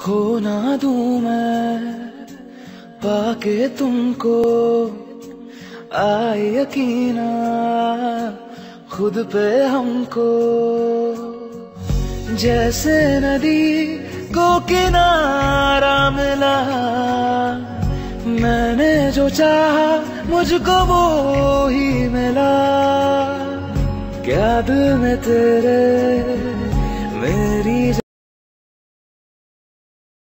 खो ना दू मैं पाके तुमको आए यकीना, खुद पे हमको। जैसे नदी को किनारा मिला, मैंने जो चाहा मुझको वो ही मिला। क्या दिल में तेरे